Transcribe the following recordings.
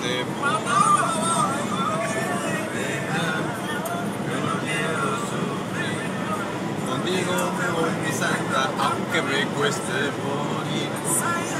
Contigo me voy mi santa, aunque me cueste morir.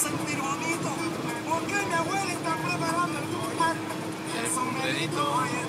sentir bonito. Porque mi abuela está preparando el cumpleaños. El sombrerito hoy